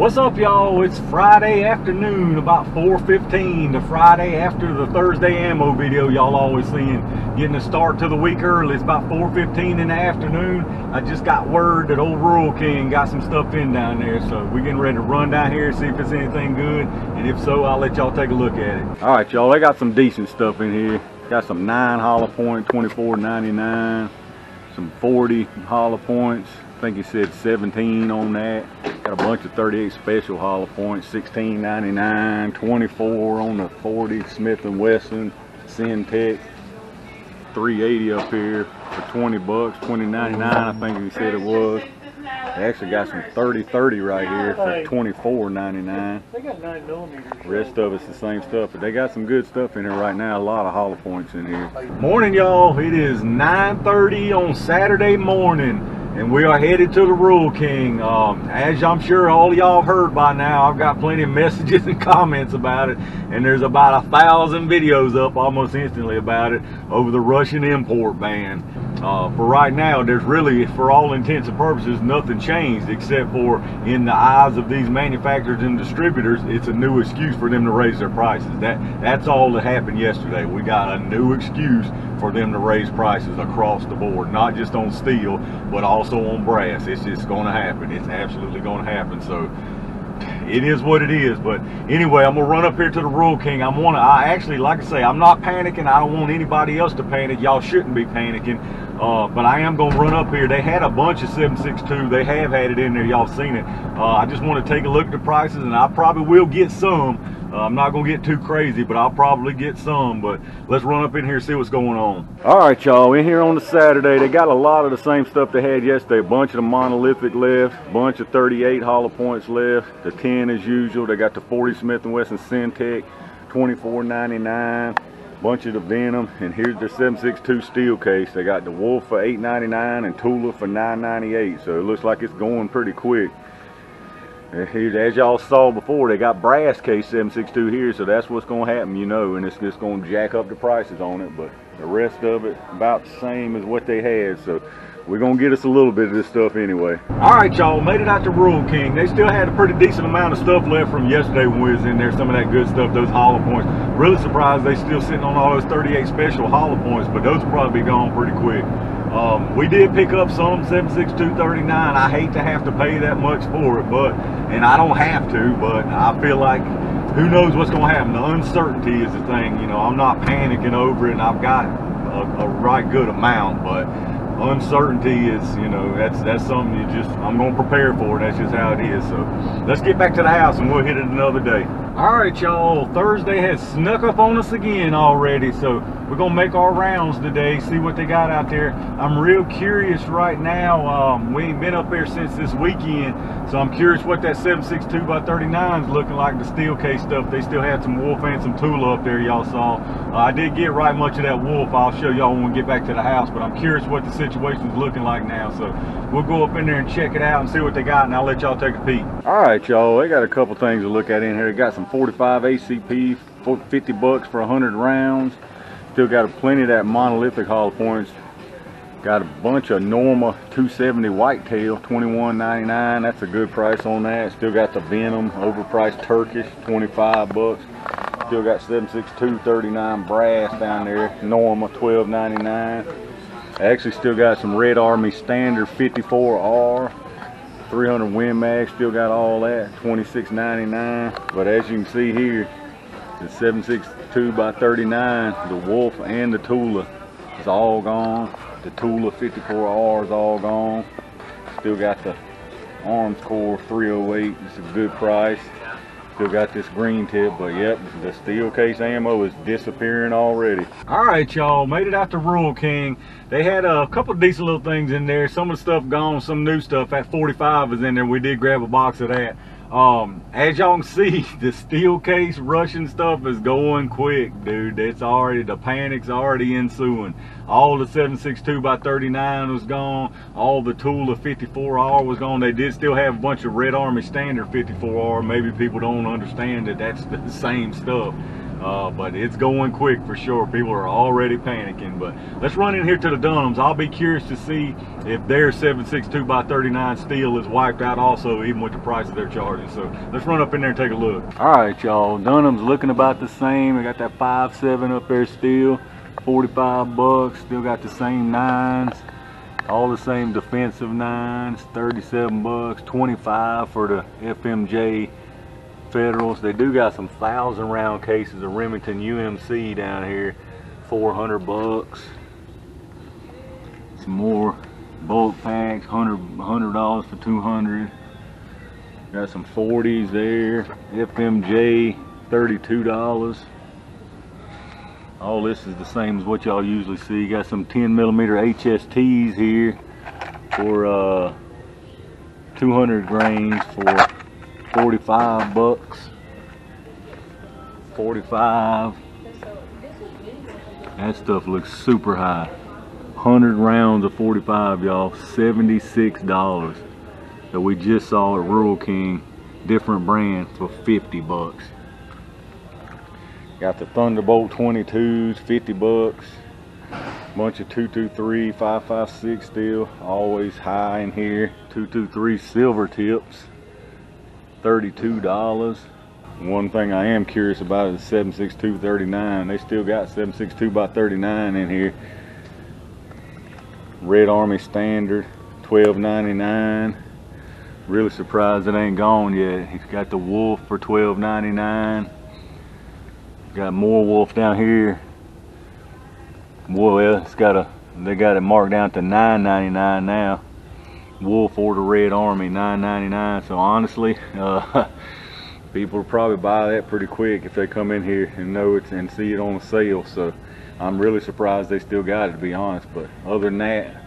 What's up, y'all? It's Friday afternoon, about 4.15, the Friday after the Thursday ammo video y'all always seeing. Getting a start to the week early. It's about 4.15 in the afternoon. I just got word that old Rural King got some stuff in down there, so we're getting ready to run down here, see if it's anything good, and if so, I'll let y'all take a look at it. All right, y'all, they got some decent stuff in here. Got some 9 hollow point, 24.99, some 40 hollow points, I think he said 17 on that. Got a bunch of 38 special hollow points, 16.99, 24 on the 40 Smith & Wesson, Syntech, 380 up here for 20 bucks, 20.99 I think he said it was. They actually got some 30-30 right here for 24.99. They got 9 millimeters. Rest of it's the same stuff, but they got some good stuff in here right now. A lot of hollow points in here. Morning, y'all. It is 9.30 on Saturday morning and we are headed to the Rural King. Um, as I'm sure all y'all have heard by now, I've got plenty of messages and comments about it, and there's about a thousand videos up almost instantly about it over the Russian import ban. Uh, for right now, there's really, for all intents and purposes, nothing changed except for in the eyes of these manufacturers and distributors, it's a new excuse for them to raise their prices. That That's all that happened yesterday. We got a new excuse for them to raise prices across the board, not just on steel, but also on brass. It's just going to happen. It's absolutely going to happen. So it is what it is. But anyway, I'm gonna run up here to the Rural King. I'm wanna. I actually, like I say, I'm not panicking. I don't want anybody else to panic. Y'all shouldn't be panicking. Uh, but I am gonna run up here. They had a bunch of 762. They have had it in there. Y'all seen it. Uh, I just want to take a look at the prices, and I probably will get some. Uh, I'm not gonna get too crazy, but I'll probably get some. But let's run up in here and see what's going on. All right, y'all. In here on the Saturday, they got a lot of the same stuff they had yesterday. A bunch of the monolithic left, bunch of 38 hollow points left. The 10 as usual. They got the 40 Smith & Wesson Syntech, 24.99 bunch of the Venom, and here's the 762 steel case. They got the Wolf for 8.99 and Tula for 9.98. So it looks like it's going pretty quick. As y'all saw before, they got brass case 762 here, so that's what's going to happen, you know, and it's just going to jack up the prices on it. But the rest of it about the same as what they had. So we're gonna get us a little bit of this stuff anyway. All right, y'all, made it out to Rural King. They still had a pretty decent amount of stuff left from yesterday when we was in there, some of that good stuff, those hollow points. Really surprised they still sitting on all those 38 special hollow points, but those will probably be gone pretty quick. Um, we did pick up some 76239. I hate to have to pay that much for it, but, and I don't have to, but I feel like who knows what's going to happen. The uncertainty is the thing, you know, I'm not panicking over it and I've got a, a right good amount, but uncertainty is, you know, that's that's something you just, I'm going to prepare for. That's just how it is. So let's get back to the house and we'll hit it another day. All right, y'all. Thursday has snuck up on us again already. So we're to make our rounds today, see what they got out there. I'm real curious right now. Um, we ain't been up there since this weekend. So I'm curious what that 762 by 39 is looking like, the steel case stuff. They still had some Wolf and some Tula up there, y'all saw. Uh, I did get right much of that Wolf. I'll show y'all when we get back to the house. But I'm curious what the situation is looking like now. So we'll go up in there and check it out and see what they got. And I'll let y'all take a peek. All right, y'all. They got a couple things to look at in here. Got some 45 ACP, 50 bucks for 100 rounds. Still got plenty of that monolithic hollow points. Got a bunch of Norma 270 whitetail, 21.99. That's a good price on that. Still got the Venom overpriced Turkish, 25 bucks. Still got 762.39 brass down there, Norma 12.99. Actually still got some Red Army Standard 54R 300 Win Mag, still got all that, 26.99. But as you can see here, the 762 by 39, the Wolf and the Tula is all gone. The Tula 54R is all gone. Still got the Armscor 308, it's a good price. Still got this green tip, but yep, the steel case ammo is disappearing already. All right, y'all, made it out to Rural King. They had a couple decent little things in there. Some of the stuff gone, some new stuff. That 45 is in there. We did grab a box of that. Um, as y'all can see, the steel case Russian stuff is going quick, dude. It's already, the panic's already ensuing. All the 762 by 39 was gone. All the Tula 54R was gone. They did still have a bunch of Red Army standard 54R. Maybe people don't understand that that's the same stuff. Uh, but it's going quick for sure. People are already panicking. But let's run in here to the Dunhams. I'll be curious to see if their 762 by 39 steel is wiped out also, even with the prices they're charging. So let's run up in there and take a look. All right, y'all. Dunham's looking about the same. I got that 5.7 up there still, 45 bucks. Still got the same nines all the same defensive nines 37 bucks 25 for the fmj federals. They do got some thousand round cases of remington umc down here. 400 bucks. Some more bulk packs. 100 dollars for 200 got some 40s there. Fmj 32 dollars. All this is the same as what y'all usually see. Got some 10 millimeter HSTs here for uh, 200 grains for 45 bucks. 45. That stuff looks super high. 100 rounds of 45, y'all. $76 that we just saw at Rural King, different brand for 50 bucks. Got the Thunderbolt 22s, 50 bucks. Bunch of 223, 556 steel, always high in here. 223 silver tips, $32. One thing I am curious about is 76239. They still got 762 by 39 in here. Red Army Standard, 12.99. Really surprised it ain't gone yet. He's got the Wolf for 12.99. Got more wolf down here. Well, it's got a they got it marked down to 9.99 now. Wolf or the Red Army 9.99. So honestly, uh, people will probably buy that pretty quick if they come in here and know it and see it on sale. So I'm really surprised they still got it to be honest. But other than that,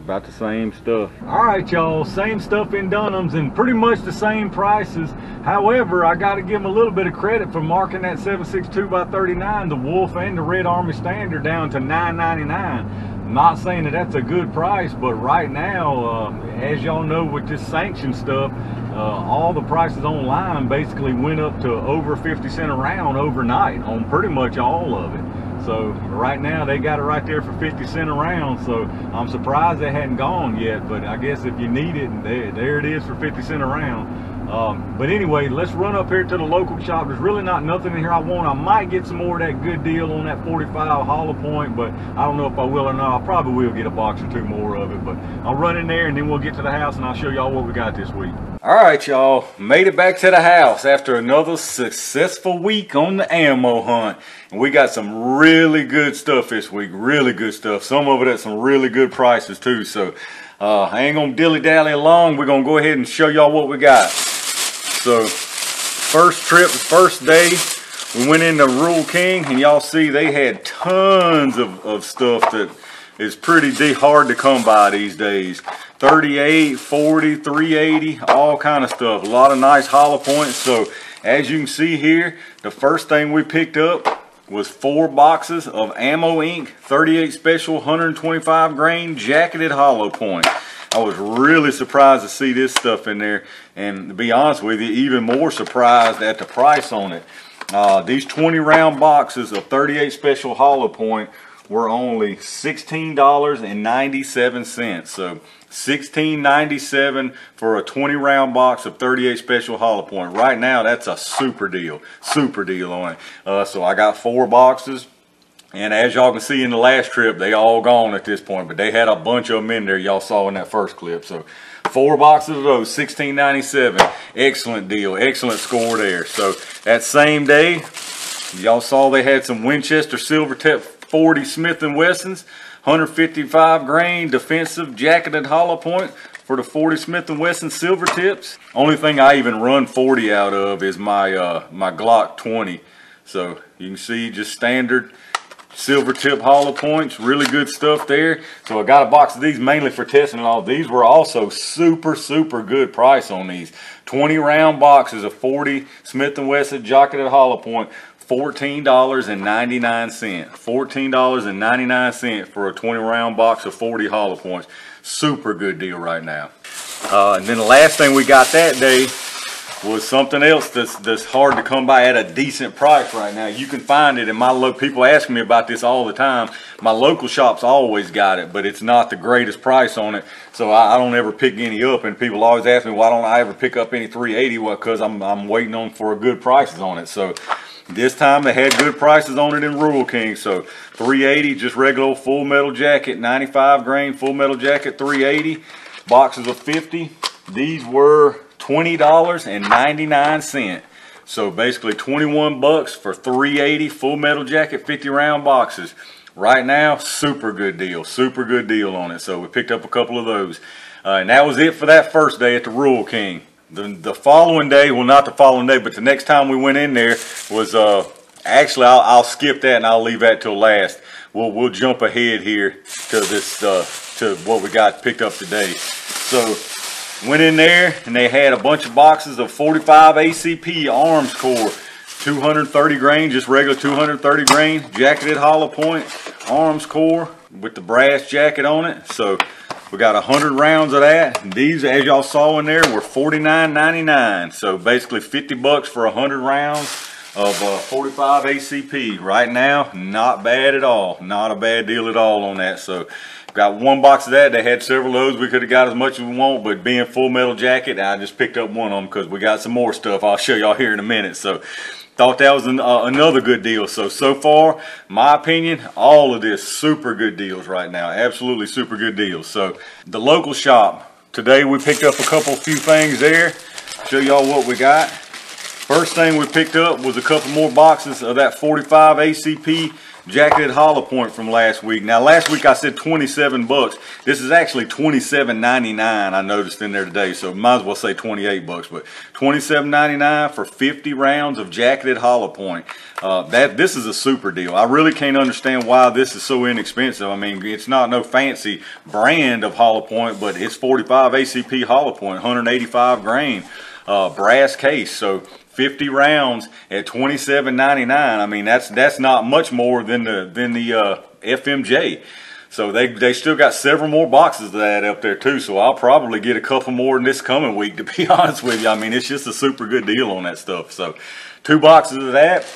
about the same stuff. All right, y'all, same stuff in Dunham's and pretty much the same prices. However, I got to give them a little bit of credit for marking that 762 by 39, the Wolf and the Red Army Standard down to 9.99. Not saying that that's a good price, but right now, uh, as y'all know with this sanction stuff, uh, all the prices online basically went up to over 50 cent a round overnight on pretty much all of it. So right now they got it right there for 50 cent a round. So I'm surprised they hadn't gone yet, but I guess if you need it, there, there it is for 50 cent a round. Um, but anyway, let's run up here to the local shop. There's really not nothing in here I want. I might get some more of that good deal on that 45 hollow point, but I don't know if I will or not. I probably will get a box or two more of it, but I'll run in there and then we'll get to the house and I'll show y'all what we got this week. All right, y'all, made it back to the house after another successful week on the ammo hunt. And we got some really good stuff this week, really good stuff. Some of it at some really good prices too. So uh, I ain't gonna dilly-dally along. We're gonna go ahead and show y'all what we got. So first trip, first day, we went into Rural King and y'all see they had tons of, of stuff that is pretty hard to come by these days. 38, 40, 380, all kind of stuff. A lot of nice hollow points. So as you can see here, the first thing we picked up was four boxes of Ammo Inc. 38 Special 125 grain jacketed hollow point. I was really surprised to see this stuff in there. And to be honest with you, even more surprised at the price on it. Uh, these 20 round boxes of 38 Special Hollow Point were only $16.97. So $16.97 for a 20 round box of 38 Special Hollow Point. Right now, that's a super deal. Super deal on it. Uh, so I got four boxes. And as y'all can see in the last trip, they all gone at this point, but they had a bunch of them in there y'all saw in that first clip. So four boxes of those, 16.97. Excellent deal, excellent score there. So that same day, y'all saw they had some Winchester Silvertip 40 Smith & Wessons, 155 grain defensive jacketed hollow point for the 40 Smith & Wesson silver tips. Only thing I even run 40 out of is my uh, my Glock 20. So you can see just standard silver tip hollow points really good stuff there so i got a box of these mainly for testing and all these were also super super good price on these 20 round boxes of 40 smith & wesson jacketed hollow point $14.99 $14.99 for a 20 round box of 40 hollow points super good deal right now uh, and then the last thing we got that day was something else that's that's hard to come by at a decent price right now. You can find it, and my lo- people ask me about this all the time. My local shops always got it, but it's not the greatest price on it, so I, I don't ever pick any up. And people always ask me, why don't I ever pick up any 380? Well, because I'm I'm waiting on for a good prices on it. So this time they had good prices on it in Rural King. So 380, just regular full metal jacket, 95 grain full metal jacket, 380. Boxes of 50. These were $20.99. So basically 21 bucks for 380 full metal jacket, 50 round boxes. Right now, super good deal, super good deal on it. So we picked up a couple of those. Uh, and that was it for that first day at the Rural King. The, the following day, well not the following day, but the next time we went in there was, uh, actually I'll, I'll skip that and I'll leave that till last. We'll, we'll jump ahead here to this, uh, to what we got picked up today. So went in there and they had a bunch of boxes of 45 ACP Armscor 230 grain just regular 230 grain jacketed hollow point Armscor with the brass jacket on it so we got 100 rounds of that. These as y'all saw in there were 49.99 so basically 50 bucks for 100 rounds of uh, 45 ACP right now not bad at all. Not a bad deal at all on that. So Got one box of that. They had several those. We could have got as much as we want, but being full metal jacket, I just picked up one of them because we got some more stuff. I'll show y'all here in a minute. So thought that was an, uh, another good deal. So, so far, my opinion, all of this super good deals right now. Absolutely super good deals. So the local shop, today we picked up a couple few things there. Show y'all what we got. First thing we picked up was a couple more boxes of that 45 ACP jacketed hollow point from last week. Now last week I said 27 bucks. This is actually 27.99 I noticed in there today. So might as well say 28 bucks, but 27.99 for 50 rounds of jacketed hollow point. Uh, that this is a super deal. I really can't understand why this is so inexpensive. I mean, it's not no fancy brand of hollow point, but it's 45 ACP hollow point, 185 grain, uh, brass case. So 50 rounds at 27.99. I mean, that's that's not much more than the than the uh, FMJ. So they they still got several more boxes of that up there too. So I'll probably get a couple more in this coming week. To be honest with you, I mean, it's just a super good deal on that stuff. So two boxes of that,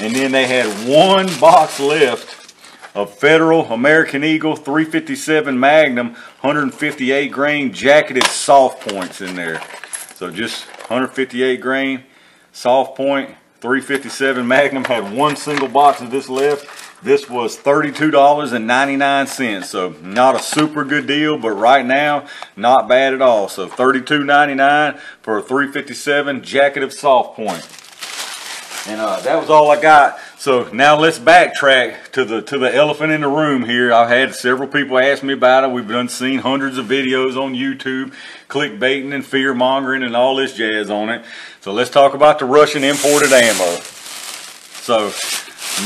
and then they had one box left of Federal American Eagle 357 Magnum 158 grain jacketed soft points in there. So just 158 grain Soft Point 357 Magnum had one single box of this left. This was $32.99. So not a super good deal, but right now, not bad at all. So $32.99 for a 357 jacket of Soft Point. And uh, that was all I got. So now let's backtrack to the to the elephant in the room here. I've had several people ask me about it. We've done seen hundreds of videos on YouTube, clickbaiting and fear mongering and all this jazz on it. So let's talk about the Russian imported ammo. So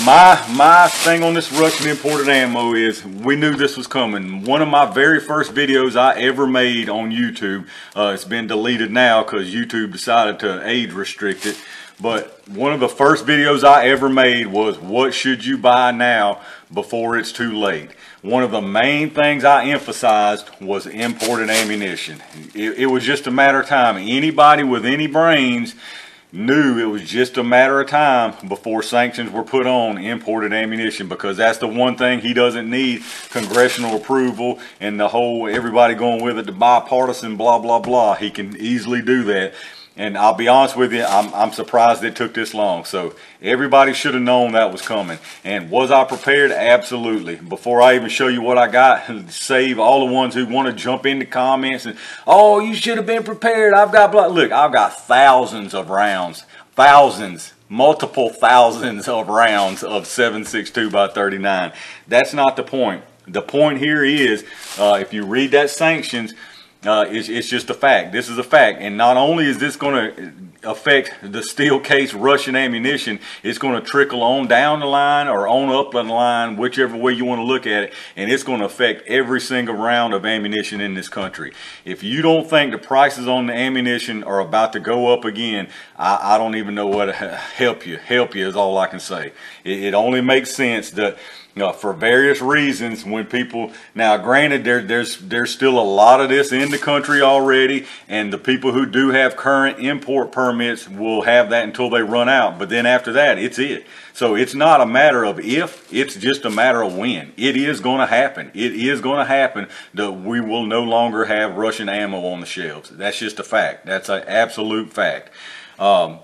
my my thing on this Russian imported ammo is we knew this was coming. One of my very first videos I ever made on YouTube, uh, it's been deleted now because YouTube decided to age restrict it. But one of the first videos I ever made was what should you buy now before it's too late. One of the main things I emphasized was imported ammunition. It, it was just a matter of time. Anybody with any brains knew it was just a matter of time before sanctions were put on imported ammunition because that's the one thing he doesn't need congressional approval and the whole everybody going with it the bipartisan blah blah blah he can easily do that and I'll be honest with you, I'm, I'm surprised it took this long. So everybody should have known that was coming. And was I prepared? Absolutely. Before I even show you what I got, save all the ones who want to jump into comments and, oh, you should have been prepared. I've got blood. Look, I've got thousands of rounds. Thousands multiple thousands of rounds of 762 by 39. That's not the point. The point here is, uh, if you read that sanctions, uh, it's, it's just a fact. This is a fact. And not only is this going to affect the steel case Russian ammunition, it's going to trickle on down the line or on up the line, whichever way you want to look at it. And it's going to affect every single round of ammunition in this country. If you don't think the prices on the ammunition are about to go up again, I, I don't even know what to help you. Help you is all I can say. It, it only makes sense that uh, for various reasons when people now granted there there's there's still a lot of this in the country already and the people who do have current import permits will have that until they run out but then after that it's it. So it's not a matter of if it's just a matter of when. It is going to happen. It is going to happen that we will no longer have russian ammo on the shelves. That's just a fact. That's an absolute fact. Um,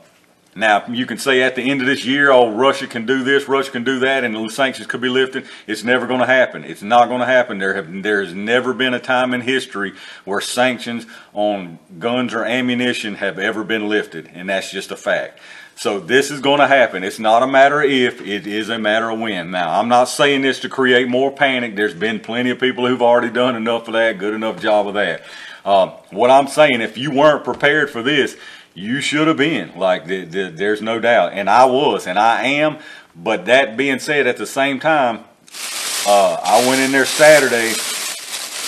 now, you can say at the end of this year, oh, Russia can do this, Russia can do that, and the sanctions could be lifted. It's never going to happen. It's not going to happen. There have there has never been a time in history where sanctions on guns or ammunition have ever been lifted, and that's just a fact. So this is going to happen. It's not a matter of if, it is a matter of when. Now, I'm not saying this to create more panic. There's been plenty of people who've already done enough of that, good enough job of that. Uh, what I'm saying, if you weren't prepared for this, you should have been. Like, the, the, there's no doubt. And I was, and I am. But that being said, at the same time, uh, I went in there Saturday.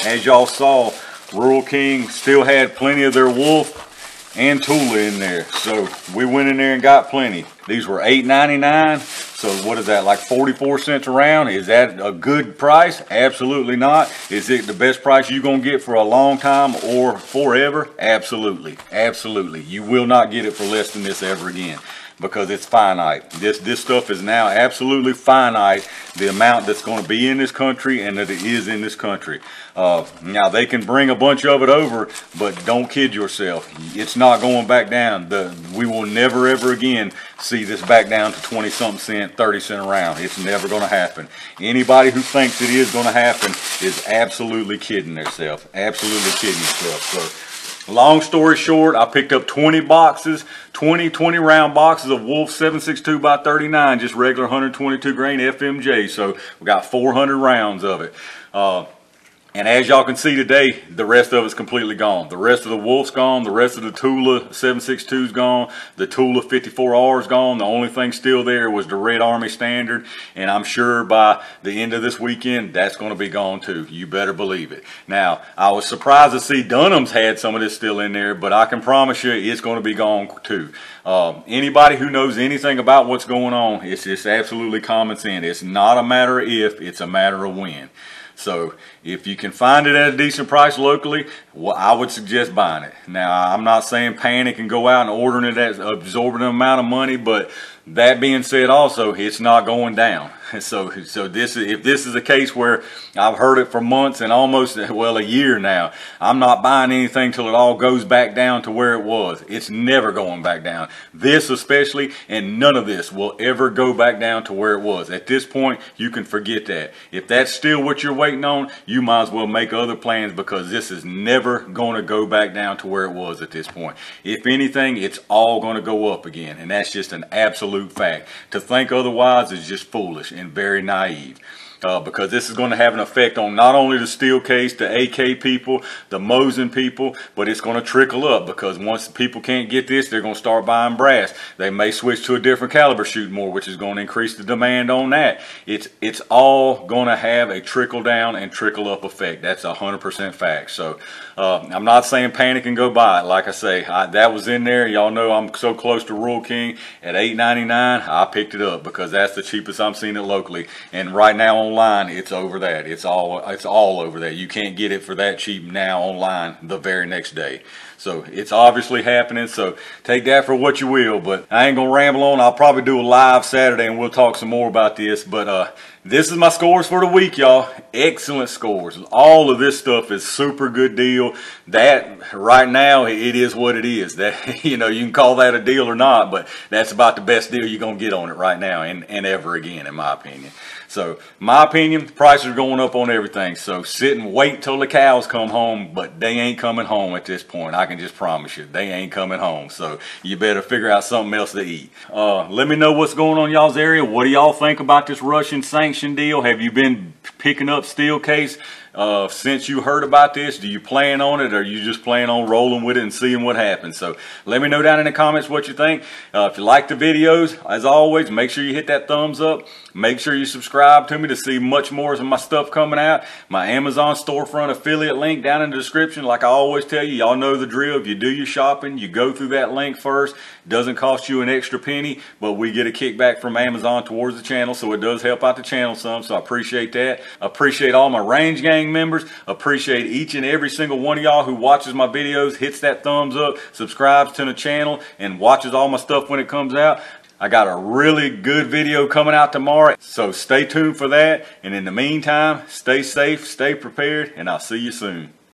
As y'all saw, Rural King still had plenty of their wolf and Tula in there. So we went in there and got plenty. These were $8.99. So what is that, like 44 cents a round? Is that a good price? Absolutely not. Is it the best price you're to get for a long time or forever? Absolutely. Absolutely. You will not get it for less than this ever again because it's finite. This this stuff is now absolutely finite, the amount that's going to be in this country and that it is in this country. Uh, now, they can bring a bunch of it over, but don't kid yourself. It's not going back down. The, we will never, ever again see this back down to 20 something cent, 30 cent a round. It's never going to happen. Anybody who thinks it is going to happen is absolutely kidding themselves. Absolutely kidding themselves. So, Long story short, I picked up 20 boxes, 20 20 round boxes of Wolf 762 by 39, just regular 122 grain FMJ. So we got 400 rounds of it. Uh, and as y'all can see today, the rest of it's completely gone. The rest of the Wolf's gone. The rest of the Tula 762's gone. The Tula 54R's gone. The only thing still there was the Red Army Standard. And I'm sure by the end of this weekend, that's going to be gone too. You better believe it. Now, I was surprised to see Dunham's had some of this still in there, but I can promise you it's going to be gone too. Um, anybody who knows anything about what's going on, it's just absolutely common sense. It's not a matter of if, it's a matter of when. So if you can find it at a decent price locally, well, I would suggest buying it. Now, I'm not saying panic and go out and ordering it at absorbing amount of money, but that being said also, it's not going down. So, so this if this is a case where I've heard it for months and almost, well, a year now, I'm not buying anything till it all goes back down to where it was. It's never going back down. This especially, and none of this will ever go back down to where it was. At this point, you can forget that. If that's still what you're waiting on, you might as well make other plans because this is never going to go back down to where it was at this point. If anything, it's all going to go up again, and that's just an absolute fact. To think otherwise is just foolish and very naive uh, because this is going to have an effect on not only the steel case, the AK people, the Mosin people, but it's going to trickle up because once people can't get this, they're going to start buying brass. They may switch to a different caliber shoot more, which is going to increase the demand on that. It's it's all going to have a trickle down and trickle up effect. That's a 100% fact. So uh, I'm not saying panic and go buy it. Like I say, I, that was in there. Y'all know I'm so close to Rural King at $8.99. I picked it up because that's the cheapest I'm seeing it locally. And right now online, it's over that. It's all it's all over that. You can't get it for that cheap now online the very next day. So it's obviously happening. So take that for what you will. But I ain't gonna ramble on. I'll probably do a live Saturday and we'll talk some more about this. But uh, this is my scores for the week, y'all. Excellent scores. All of this stuff is super good deal. That right now it is what it is. That you know you can call that a deal or not, but that's about the best deal you're gonna get on it right now and, and ever again, in my opinion. So, my opinion, prices are going up on everything. So, sit and wait till the cows come home, but they ain't coming home at this point. I can just promise you, they ain't coming home. So, you better figure out something else to eat. Uh, let me know what's going on y'all's area. What do y'all think about this Russian sanction deal? Have you been picking up steel case? Uh, since you heard about this. Do you plan on it or you just plan on rolling with it and seeing what happens? So let me know down in the comments what you think. Uh, if you like the videos, as always, make sure you hit that thumbs up. Make sure you subscribe to me to see much more of my stuff coming out. My Amazon storefront affiliate link down in the description. Like I always tell you, y'all know the drill. If you do your shopping, you go through that link first. Doesn't cost you an extra penny, but we get a kickback from Amazon towards the channel, so it does help out the channel some. So I appreciate that. Appreciate all my Range Gang members. Appreciate each and every single one of y'all who watches my videos, hits that thumbs up, subscribes to the channel, and watches all my stuff when it comes out. I got a really good video coming out tomorrow, so stay tuned for that. And in the meantime, stay safe, stay prepared, and I'll see you soon.